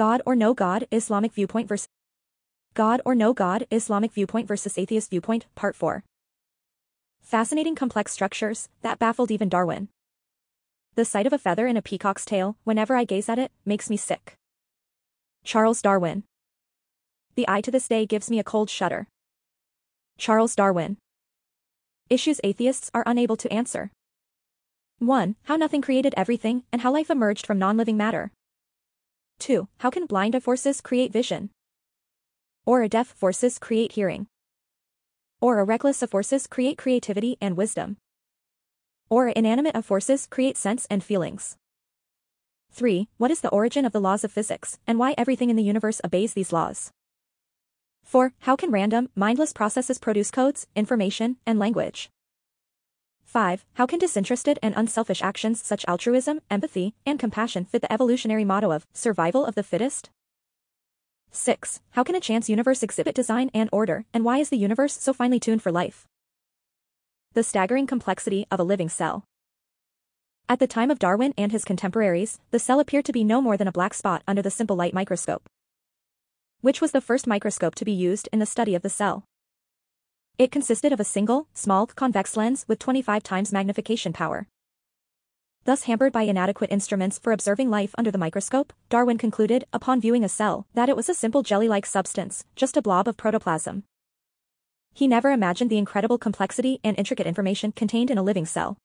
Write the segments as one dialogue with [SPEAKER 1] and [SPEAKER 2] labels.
[SPEAKER 1] God or no God, Islamic viewpoint versus God or no God, Islamic viewpoint versus atheist viewpoint, part 4. Fascinating complex structures that baffled even Darwin. The sight of a feather in a peacock's tail, whenever I gaze at it, makes me sick. Charles Darwin. The eye to this day gives me a cold shudder. Charles Darwin. Issues atheists are unable to answer. 1. How nothing created everything, and how life emerged from non-living matter. 2. How can blind forces create vision? Or a deaf forces create hearing? Or a reckless of forces create creativity and wisdom? Or inanimate of forces create sense and feelings? 3. What is the origin of the laws of physics, and why everything in the universe obeys these laws? 4. How can random, mindless processes produce codes, information, and language? 5. How can disinterested and unselfish actions such altruism, empathy, and compassion fit the evolutionary motto of survival of the fittest? 6. How can a chance universe exhibit design and order, and why is the universe so finely tuned for life? The staggering complexity of a living cell. At the time of Darwin and his contemporaries, the cell appeared to be no more than a black spot under the simple light microscope, which was the first microscope to be used in the study of the cell. It consisted of a single, small, convex lens with 25 times magnification power. Thus hampered by inadequate instruments for observing life under the microscope, Darwin concluded, upon viewing a cell, that it was a simple jelly-like substance, just a blob of protoplasm. He never imagined the incredible complexity and intricate information contained in a living cell.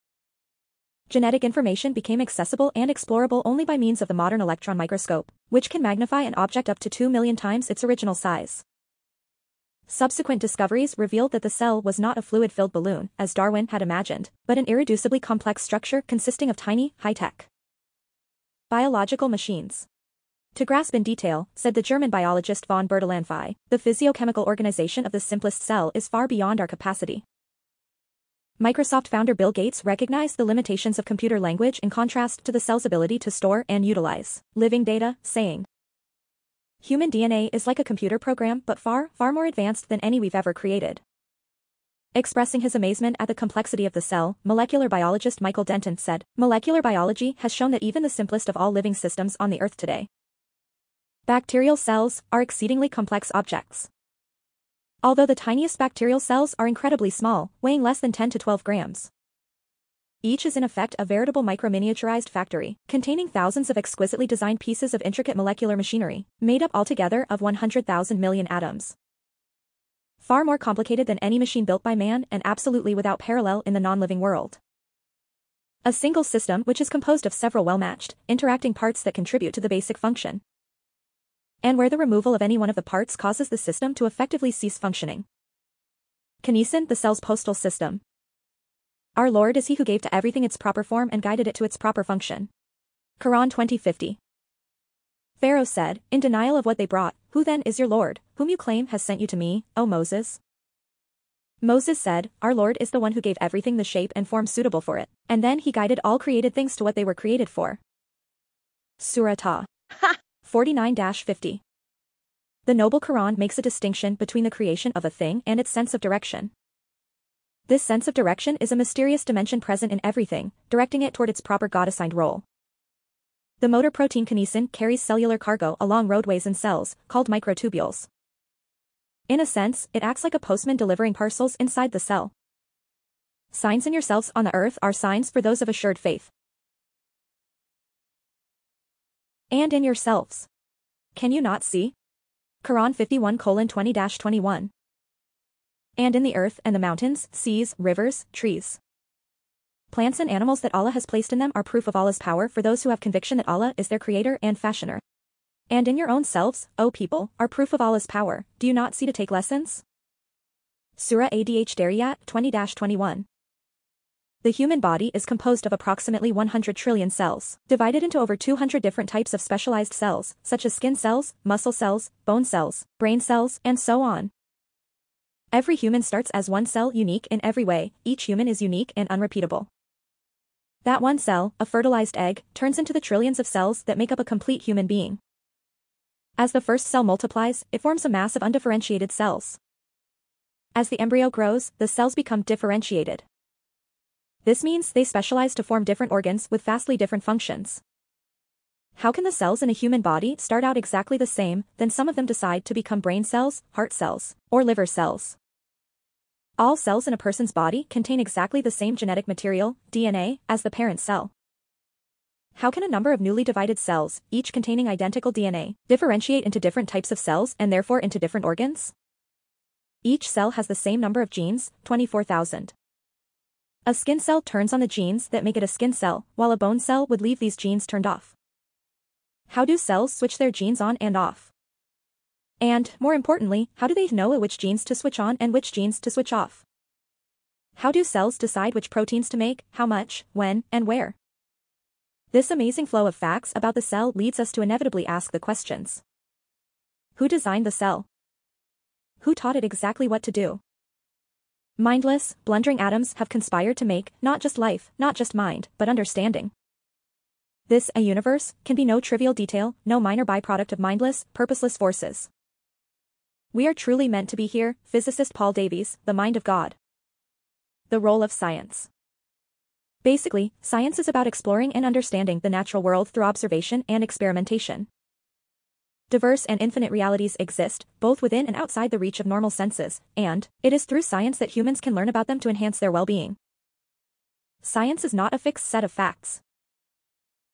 [SPEAKER 1] Genetic information became accessible and explorable only by means of the modern electron microscope, which can magnify an object up to 2 million times its original size. Subsequent discoveries revealed that the cell was not a fluid-filled balloon, as Darwin had imagined, but an irreducibly complex structure consisting of tiny, high-tech biological machines. To grasp in detail, said the German biologist von Bertalanffy, the physiochemical organization of the simplest cell is far beyond our capacity. Microsoft founder Bill Gates recognized the limitations of computer language in contrast to the cell's ability to store and utilize living data, saying, Human DNA is like a computer program but far, far more advanced than any we've ever created. Expressing his amazement at the complexity of the cell, molecular biologist Michael Denton said, Molecular biology has shown that even the simplest of all living systems on the Earth today, bacterial cells, are exceedingly complex objects. Although the tiniest bacterial cells are incredibly small, weighing less than 10 to 12 grams. Each is in effect a veritable micro-miniaturized factory, containing thousands of exquisitely designed pieces of intricate molecular machinery, made up altogether of 100,000 million atoms. Far more complicated than any machine built by man and absolutely without parallel in the non-living world. A single system which is composed of several well-matched, interacting parts that contribute to the basic function. And where the removal of any one of the parts causes the system to effectively cease functioning. Kinesin, the cell's postal system, our Lord is he who gave to everything its proper form and guided it to its proper function. Quran 2050. Pharaoh said, in denial of what they brought, Who then is your Lord, whom you claim has sent you to me, O Moses? Moses said, Our Lord is the one who gave everything the shape and form suitable for it, and then he guided all created things to what they were created for. Surah Ta. 49-50. The Noble Quran makes a distinction between the creation of a thing and its sense of direction. This sense of direction is a mysterious dimension present in everything, directing it toward its proper God-assigned role. The motor protein kinesin carries cellular cargo along roadways and cells, called microtubules. In a sense, it acts like a postman delivering parcels inside the cell. Signs in yourselves on the earth are signs for those of assured faith. And in yourselves. Can you not see? Quran 51 20-21 and in the earth and the mountains, seas, rivers, trees. Plants and animals that Allah has placed in them are proof of Allah's power for those who have conviction that Allah is their creator and fashioner. And in your own selves, O people, are proof of Allah's power, do you not see to take lessons? Surah Adh Dariyat 20-21 The human body is composed of approximately 100 trillion cells, divided into over 200 different types of specialized cells, such as skin cells, muscle cells, bone cells, brain cells, and so on. Every human starts as one cell unique in every way, each human is unique and unrepeatable. That one cell, a fertilized egg, turns into the trillions of cells that make up a complete human being. As the first cell multiplies, it forms a mass of undifferentiated cells. As the embryo grows, the cells become differentiated. This means they specialize to form different organs with vastly different functions. How can the cells in a human body start out exactly the same, then some of them decide to become brain cells, heart cells, or liver cells? All cells in a person's body contain exactly the same genetic material, DNA, as the parent cell. How can a number of newly divided cells, each containing identical DNA, differentiate into different types of cells and therefore into different organs? Each cell has the same number of genes, 24,000. A skin cell turns on the genes that make it a skin cell, while a bone cell would leave these genes turned off. How do cells switch their genes on and off? And, more importantly, how do they know which genes to switch on and which genes to switch off? How do cells decide which proteins to make, how much, when, and where? This amazing flow of facts about the cell leads us to inevitably ask the questions. Who designed the cell? Who taught it exactly what to do? Mindless, blundering atoms have conspired to make not just life, not just mind, but understanding. This, a universe, can be no trivial detail, no minor byproduct of mindless, purposeless forces. We are truly meant to be here, physicist Paul Davies, the mind of God. The role of science. Basically, science is about exploring and understanding the natural world through observation and experimentation. Diverse and infinite realities exist, both within and outside the reach of normal senses, and it is through science that humans can learn about them to enhance their well-being. Science is not a fixed set of facts.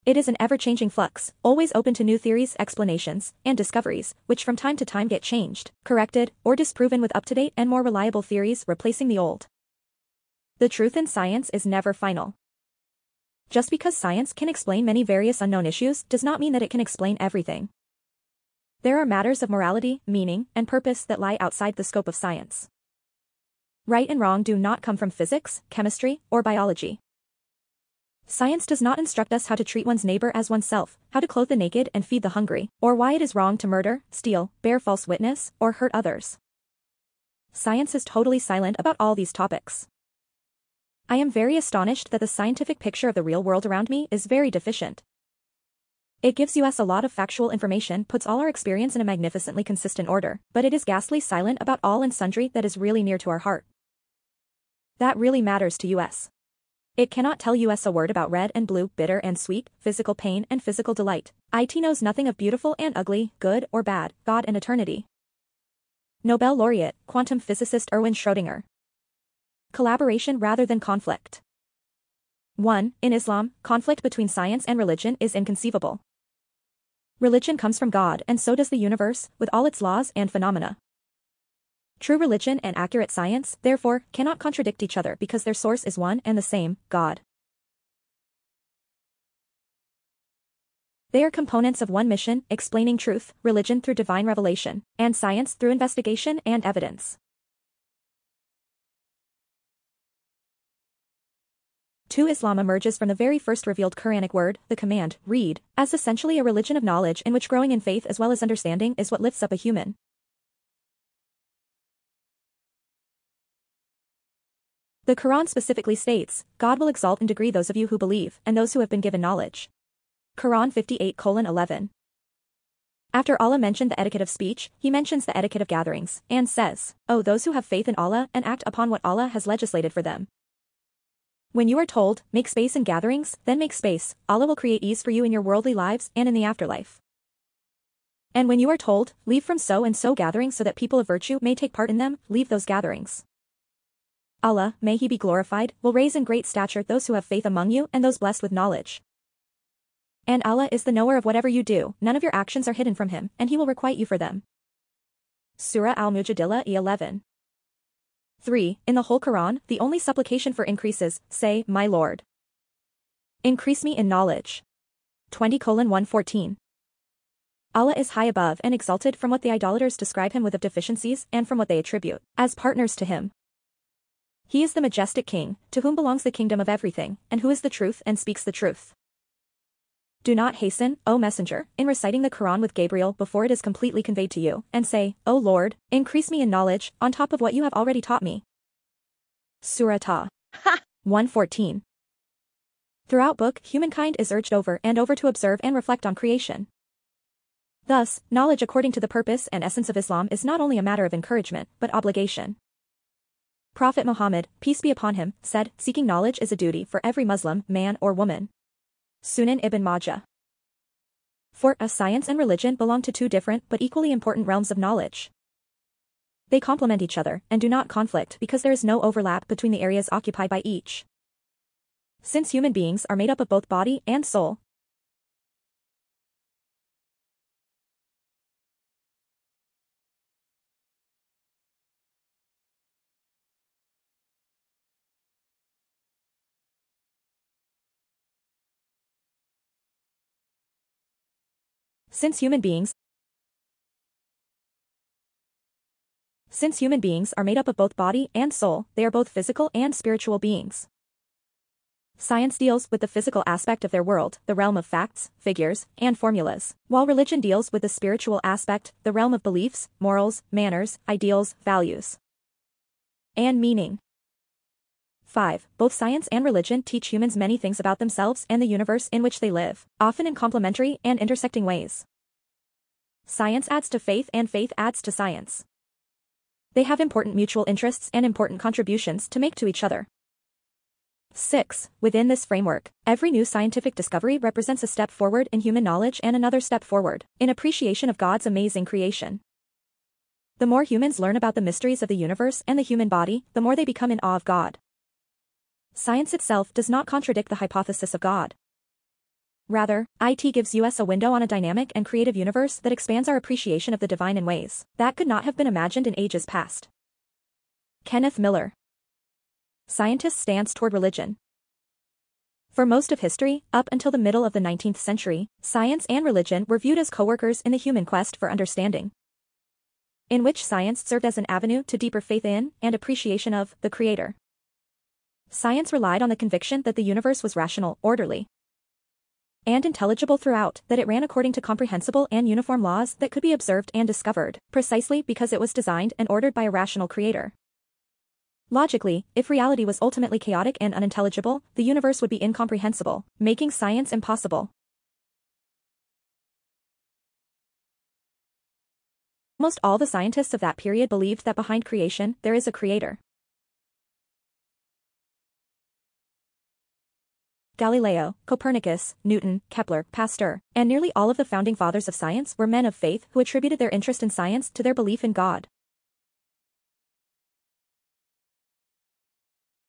[SPEAKER 1] It is an ever-changing flux, always open to new theories, explanations, and discoveries, which from time to time get changed, corrected, or disproven with up-to-date and more reliable theories replacing the old. The truth in science is never final. Just because science can explain many various unknown issues does not mean that it can explain everything. There are matters of morality, meaning, and purpose that lie outside the scope of science. Right and wrong do not come from physics, chemistry, or biology. Science does not instruct us how to treat one's neighbor as oneself, how to clothe the naked and feed the hungry, or why it is wrong to murder, steal, bear false witness, or hurt others. Science is totally silent about all these topics. I am very astonished that the scientific picture of the real world around me is very deficient. It gives us a lot of factual information, puts all our experience in a magnificently consistent order, but it is ghastly silent about all and sundry that is really near to our heart. That really matters to us. It cannot tell us a word about red and blue, bitter and sweet, physical pain and physical delight. IT knows nothing of beautiful and ugly, good or bad, God and eternity. Nobel laureate, quantum physicist Erwin Schrödinger, Collaboration rather than conflict. 1. In Islam, conflict between science and religion is inconceivable. Religion comes from God and so does the universe, with all its laws and phenomena. True religion and accurate science, therefore, cannot contradict each other because their source is one and the same, God. They are components of one mission, explaining truth, religion through divine revelation, and science through investigation and evidence. 2 Islam emerges from the very first revealed Quranic word, the command, read, as essentially a religion of knowledge in which growing in faith as well as understanding is what lifts up a human. The Quran specifically states, God will exalt in degree those of you who believe and those who have been given knowledge. Quran 58 11. After Allah mentioned the etiquette of speech, he mentions the etiquette of gatherings, and says, Oh those who have faith in Allah and act upon what Allah has legislated for them, when you are told, make space in gatherings, then make space, Allah will create ease for you in your worldly lives and in the afterlife. And when you are told, leave from so and so gatherings so that people of virtue may take part in them, leave those gatherings. Allah, may he be glorified, will raise in great stature those who have faith among you and those blessed with knowledge. And Allah is the knower of whatever you do, none of your actions are hidden from him, and he will requite you for them. Surah Al-Mujadila E11 3. In the whole Quran, the only supplication for increases, say, My Lord. Increase me in knowledge. 20 114. Allah is high above and exalted from what the idolaters describe him with of deficiencies and from what they attribute as partners to him. He is the majestic king, to whom belongs the kingdom of everything, and who is the truth and speaks the truth. Do not hasten, O Messenger, in reciting the Quran with Gabriel before it is completely conveyed to you, and say, O Lord, increase me in knowledge, on top of what you have already taught me. Surah Ta. 114. Throughout book, humankind is urged over and over to observe and reflect on creation. Thus, knowledge according to the purpose and essence of Islam is not only a matter of encouragement, but obligation. Prophet Muhammad, peace be upon him, said, seeking knowledge is a duty for every Muslim, man or woman. Sunan ibn Majah. For a science and religion belong to two different but equally important realms of knowledge. They complement each other and do not conflict because there is no overlap between the areas occupied by each. Since human beings are made up of both body and soul, Since human beings Since human beings are made up of both body and soul, they are both physical and spiritual beings. Science deals with the physical aspect of their world, the realm of facts, figures, and formulas, while religion deals with the spiritual aspect, the realm of beliefs, morals, manners, ideals, values, and meaning. 5. Both science and religion teach humans many things about themselves and the universe in which they live, often in complementary and intersecting ways. Science adds to faith and faith adds to science. They have important mutual interests and important contributions to make to each other. 6. Within this framework, every new scientific discovery represents a step forward in human knowledge and another step forward in appreciation of God's amazing creation. The more humans learn about the mysteries of the universe and the human body, the more they become in awe of God. Science itself does not contradict the hypothesis of God. Rather, IT gives us a window on a dynamic and creative universe that expands our appreciation of the divine in ways that could not have been imagined in ages past. Kenneth Miller Scientist stance toward religion. For most of history, up until the middle of the 19th century, science and religion were viewed as co-workers in the human quest for understanding. In which science served as an avenue to deeper faith in and appreciation of the Creator. Science relied on the conviction that the universe was rational, orderly, and intelligible throughout, that it ran according to comprehensible and uniform laws that could be observed and discovered, precisely because it was designed and ordered by a rational creator. Logically, if reality was ultimately chaotic and unintelligible, the universe would be incomprehensible, making science impossible. Almost all the scientists of that period believed that behind creation, there is a creator. Galileo, Copernicus, Newton, Kepler, Pasteur, and nearly all of the founding fathers of science were men of faith who attributed their interest in science to their belief in God.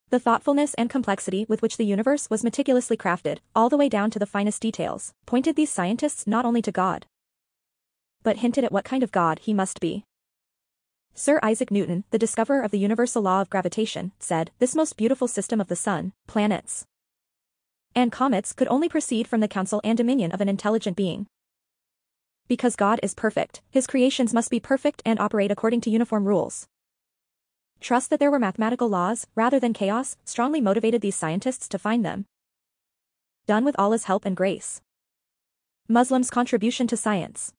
[SPEAKER 1] The thoughtfulness and complexity with which the universe was meticulously crafted, all the way down to the finest details, pointed these scientists not only to God, but hinted at what kind of God he must be. Sir Isaac Newton, the discoverer of the universal law of gravitation, said, this most beautiful system of the sun, planets, and comets could only proceed from the counsel and dominion of an intelligent being. Because God is perfect, his creations must be perfect and operate according to uniform rules. Trust that there were mathematical laws, rather than chaos, strongly motivated these scientists to find them. Done with Allah's help and grace. Muslims' contribution to science.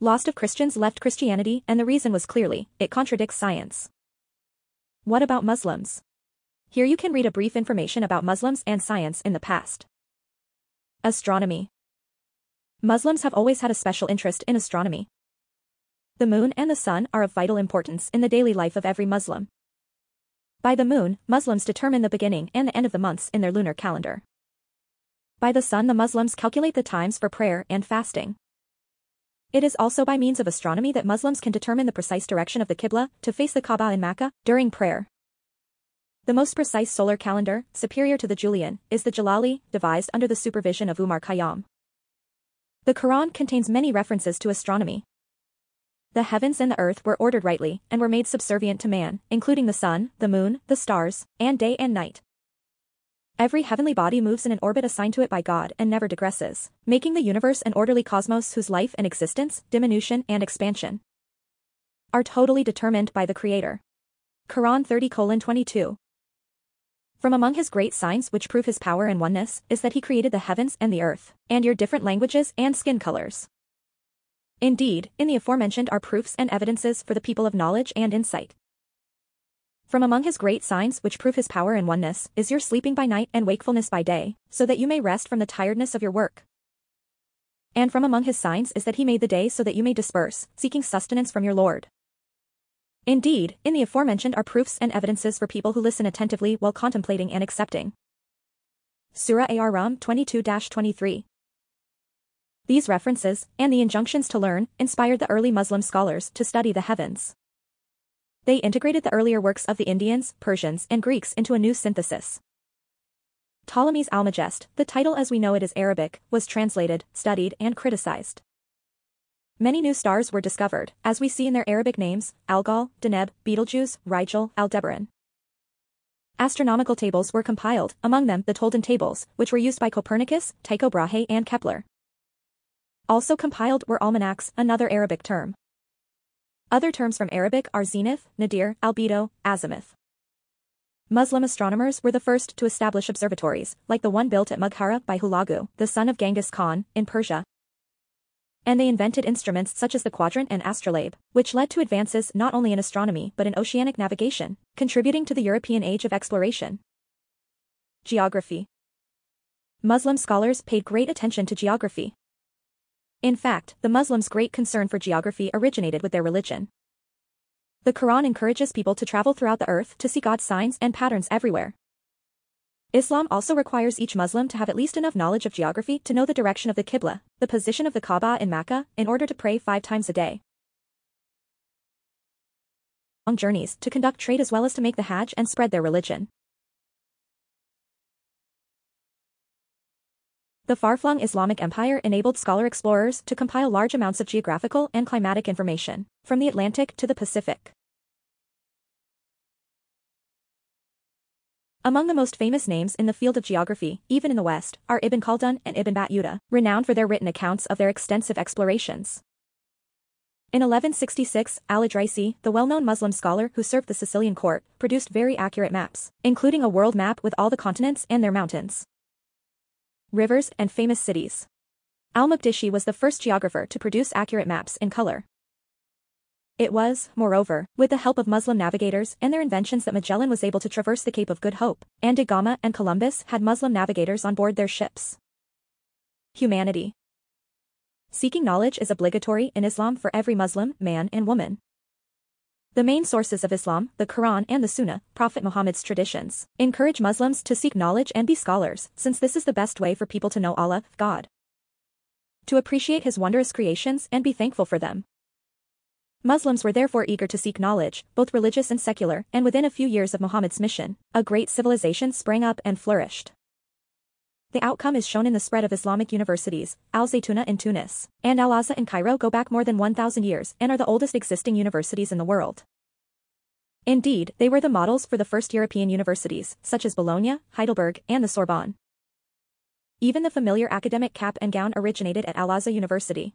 [SPEAKER 1] Lost of Christians left Christianity and the reason was clearly, it contradicts science. What about Muslims? Here you can read a brief information about Muslims and science in the past. Astronomy. Muslims have always had a special interest in astronomy. The moon and the sun are of vital importance in the daily life of every Muslim. By the moon, Muslims determine the beginning and the end of the months in their lunar calendar. By the sun the Muslims calculate the times for prayer and fasting. It is also by means of astronomy that Muslims can determine the precise direction of the Qibla to face the Kaaba in Mecca during prayer. The most precise solar calendar, superior to the Julian, is the Jalali, devised under the supervision of Umar Khayyam. The Quran contains many references to astronomy. The heavens and the earth were ordered rightly and were made subservient to man, including the sun, the moon, the stars, and day and night. Every heavenly body moves in an orbit assigned to it by God and never digresses, making the universe an orderly cosmos whose life and existence, diminution and expansion are totally determined by the Creator. Quran 30:22 from among his great signs which prove his power and oneness is that he created the heavens and the earth, and your different languages and skin colors. Indeed, in the aforementioned are proofs and evidences for the people of knowledge and insight. From among his great signs which prove his power and oneness is your sleeping by night and wakefulness by day, so that you may rest from the tiredness of your work. And from among his signs is that he made the day so that you may disperse, seeking sustenance from your Lord. Indeed, in the aforementioned are proofs and evidences for people who listen attentively while contemplating and accepting. Surah Ar-Rum 22-23 These references, and the injunctions to learn, inspired the early Muslim scholars to study the heavens. They integrated the earlier works of the Indians, Persians, and Greeks into a new synthesis. Ptolemy's Almagest, the title as we know it is Arabic, was translated, studied, and criticized. Many new stars were discovered, as we see in their Arabic names, Algol, Deneb, Betelgeuse, Rigel, Aldebaran. Astronomical tables were compiled, among them the Toledan tables, which were used by Copernicus, Tycho Brahe and Kepler. Also compiled were almanacs, another Arabic term. Other terms from Arabic are zenith, nadir, albedo, azimuth. Muslim astronomers were the first to establish observatories, like the one built at Maragha by Hulagu, the son of Genghis Khan, in Persia. And they invented instruments such as the quadrant and astrolabe, which led to advances not only in astronomy but in oceanic navigation, contributing to the European age of exploration. Geography Muslim scholars paid great attention to geography. In fact, the Muslims' great concern for geography originated with their religion. The Quran encourages people to travel throughout the earth to see God's signs and patterns everywhere. Islam also requires each Muslim to have at least enough knowledge of geography to know the direction of the Qibla, the position of the Kaaba in Mecca, in order to pray five times a day. Long journeys to conduct trade as well as to make the Hajj and spread their religion. The far-flung Islamic Empire enabled scholar explorers to compile large amounts of geographical and climatic information, from the Atlantic to the Pacific. Among the most famous names in the field of geography, even in the West, are Ibn Khaldun and Ibn Battuta, renowned for their written accounts of their extensive explorations. In 1166, Al-Idrisi, the well-known Muslim scholar who served the Sicilian court, produced very accurate maps, including a world map with all the continents and their mountains rivers, and famous cities. Al-Maqdisi was the first geographer to produce accurate maps in color. It was, moreover, with the help of Muslim navigators and their inventions that Magellan was able to traverse the Cape of Good Hope, and Da Gama and Columbus had Muslim navigators on board their ships. Humanity Seeking knowledge is obligatory in Islam for every Muslim, man and woman. The main sources of Islam, the Quran and the Sunnah, Prophet Muhammad's traditions, encourage Muslims to seek knowledge and be scholars, since this is the best way for people to know Allah, God. To appreciate his wondrous creations and be thankful for them. Muslims were therefore eager to seek knowledge, both religious and secular, and within a few years of Muhammad's mission, a great civilization sprang up and flourished. The outcome is shown in the spread of Islamic universities, Al-Zaytuna in Tunis, and Al-Azhar in Cairo go back more than 1,000 years and are the oldest existing universities in the world. Indeed, they were the models for the first European universities, such as Bologna, Heidelberg, and the Sorbonne. Even the familiar academic cap and gown originated at Al-Azhar University.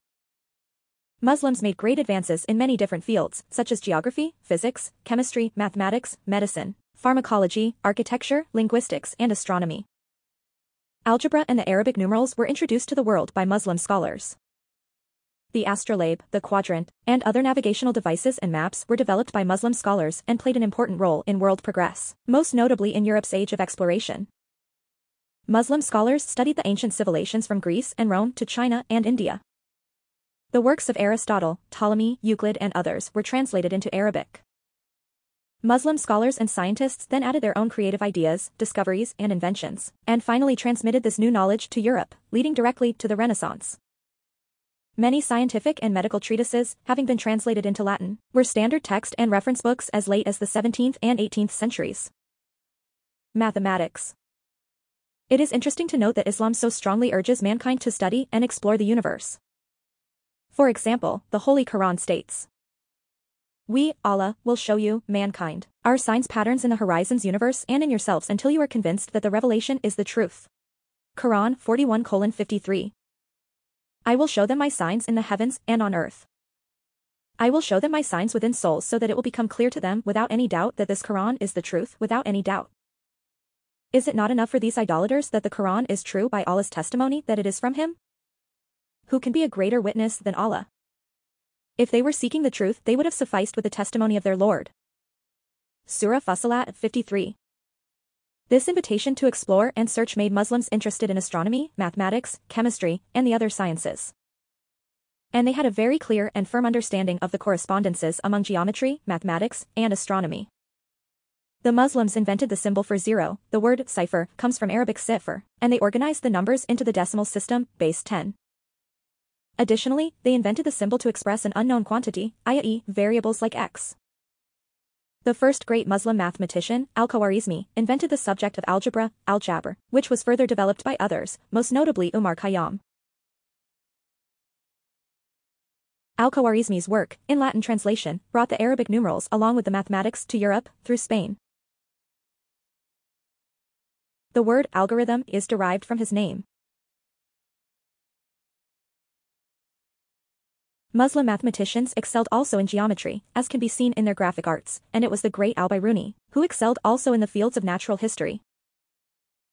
[SPEAKER 1] Muslims made great advances in many different fields, such as geography, physics, chemistry, mathematics, medicine, pharmacology, architecture, linguistics, and astronomy. Algebra and the Arabic numerals were introduced to the world by Muslim scholars. The astrolabe, the quadrant, and other navigational devices and maps were developed by Muslim scholars and played an important role in world progress, most notably in Europe's age of exploration. Muslim scholars studied the ancient civilizations from Greece and Rome to China and India. The works of Aristotle, Ptolemy, Euclid and others were translated into Arabic. Muslim scholars and scientists then added their own creative ideas, discoveries, and inventions, and finally transmitted this new knowledge to Europe, leading directly to the Renaissance. Many scientific and medical treatises, having been translated into Latin, were standard text and reference books as late as the 17th and 18th centuries. Mathematics It is interesting to note that Islam so strongly urges mankind to study and explore the universe. For example, the Holy Quran states, we, Allah, will show you, mankind, our signs patterns in the horizons universe and in yourselves until you are convinced that the revelation is the truth. Quran 41 53. I will show them my signs in the heavens and on earth. I will show them my signs within souls so that it will become clear to them without any doubt that this Quran is the truth without any doubt. Is it not enough for these idolaters that the Quran is true by Allah's testimony that it is from him? Who can be a greater witness than Allah? If they were seeking the truth they would have sufficed with the testimony of their Lord. Surah Fussilat 53 This invitation to explore and search made Muslims interested in astronomy, mathematics, chemistry, and the other sciences. And they had a very clear and firm understanding of the correspondences among geometry, mathematics, and astronomy. The Muslims invented the symbol for zero, the word cipher comes from Arabic sifr, and they organized the numbers into the decimal system, base 10. Additionally, they invented the symbol to express an unknown quantity, i.e., variables like x. The first great Muslim mathematician, al-Khwarizmi, invented the subject of algebra, al-Jabr, which was further developed by others, most notably Umar Khayyam. Al-Khwarizmi's work, in Latin translation, brought the Arabic numerals along with the mathematics to Europe, through Spain. The word algorithm is derived from his name, Muslim mathematicians excelled also in geometry, as can be seen in their graphic arts, and it was the great al-Biruni, who excelled also in the fields of natural history.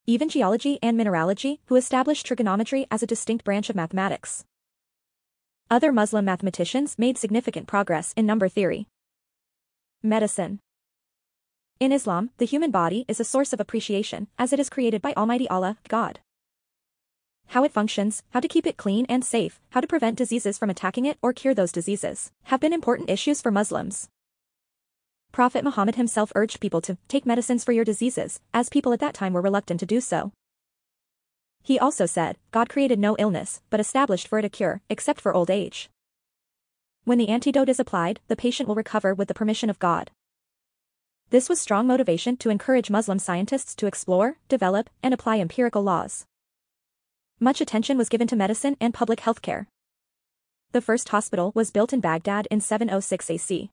[SPEAKER 1] Even geology and mineralogy, who established trigonometry as a distinct branch of mathematics. Other Muslim mathematicians made significant progress in number theory. Medicine In Islam, the human body is a source of appreciation, as it is created by Almighty Allah, God how it functions, how to keep it clean and safe, how to prevent diseases from attacking it or cure those diseases, have been important issues for Muslims. Prophet Muhammad himself urged people to take medicines for your diseases, as people at that time were reluctant to do so. He also said, God created no illness, but established for it a cure, except for old age. When the antidote is applied, the patient will recover with the permission of God. This was strong motivation to encourage Muslim scientists to explore, develop, and apply empirical laws. Much attention was given to medicine and public health care. The first hospital was built in Baghdad in 706 AC.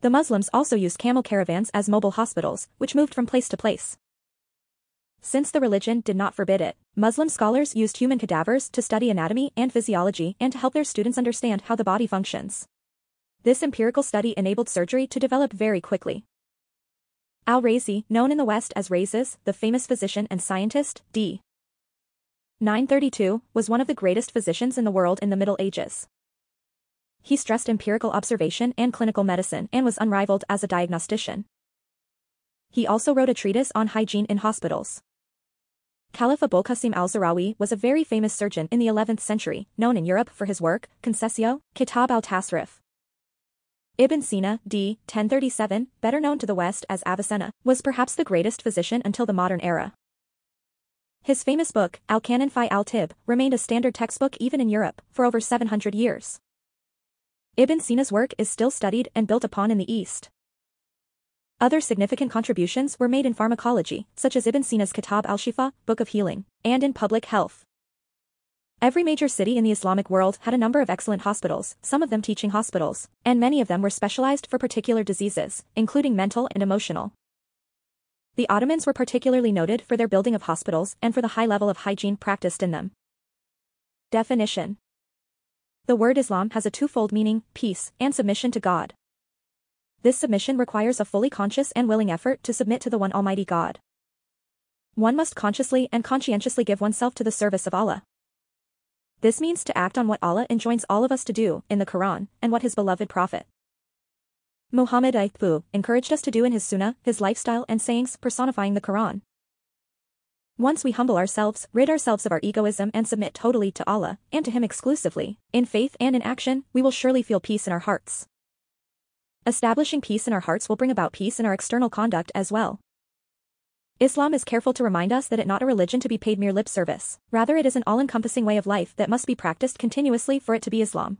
[SPEAKER 1] The Muslims also used camel caravans as mobile hospitals, which moved from place to place. Since the religion did not forbid it, Muslim scholars used human cadavers to study anatomy and physiology and to help their students understand how the body functions. This empirical study enabled surgery to develop very quickly. Al-Razi, known in the West as Rhazes, the famous physician and scientist, d. 932, was one of the greatest physicians in the world in the Middle Ages. He stressed empirical observation and clinical medicine and was unrivaled as a diagnostician. He also wrote a treatise on hygiene in hospitals. Caliph Abul Qasim al-Zahrawi was a very famous surgeon in the 11th century, known in Europe for his work, Concessio, Kitab al-Tasrif. Ibn Sina, d. 1037, better known to the West as Avicenna, was perhaps the greatest physician until the modern era. His famous book, Al-Canon fi al-Tib, remained a standard textbook even in Europe, for over 700 years. Ibn Sina's work is still studied and built upon in the East. Other significant contributions were made in pharmacology, such as Ibn Sina's Kitab al-Shifa, Book of Healing, and in public health. Every major city in the Islamic world had a number of excellent hospitals, some of them teaching hospitals, and many of them were specialized for particular diseases, including mental and emotional. The Ottomans were particularly noted for their building of hospitals and for the high level of hygiene practiced in them. Definition The word Islam has a twofold meaning, peace and submission to God. This submission requires a fully conscious and willing effort to submit to the one Almighty God. One must consciously and conscientiously give oneself to the service of Allah. This means to act on what Allah enjoins all of us to do in the Quran and what His beloved Prophet, Muhammad Aitbu encouraged us to do in his sunnah, his lifestyle and sayings personifying the Quran. Once we humble ourselves, rid ourselves of our egoism and submit totally to Allah, and to Him exclusively, in faith and in action, we will surely feel peace in our hearts. Establishing peace in our hearts will bring about peace in our external conduct as well. Islam is careful to remind us that it not a religion to be paid mere lip service, rather it is an all-encompassing way of life that must be practiced continuously for it to be Islam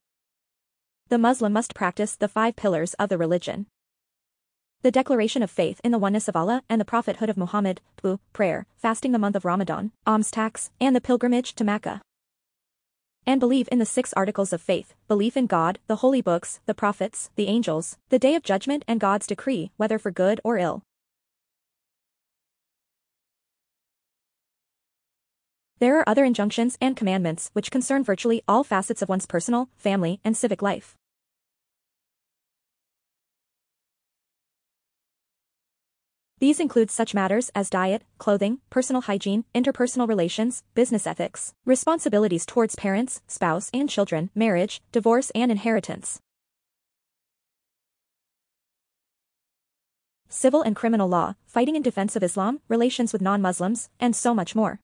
[SPEAKER 1] the Muslim must practice the five pillars of the religion. The declaration of faith in the oneness of Allah and the prophethood of Muhammad, prayer, fasting the month of Ramadan, alms tax, and the pilgrimage to Mecca. And believe in the six articles of faith, belief in God, the holy books, the prophets, the angels, the day of judgment and God's decree, whether for good or ill. There are other injunctions and commandments which concern virtually all facets of one's personal, family, and civic life. These include such matters as diet, clothing, personal hygiene, interpersonal relations, business ethics, responsibilities towards parents, spouse and children, marriage, divorce and inheritance. Civil and criminal law, fighting in defense of Islam, relations with non-Muslims, and so much more.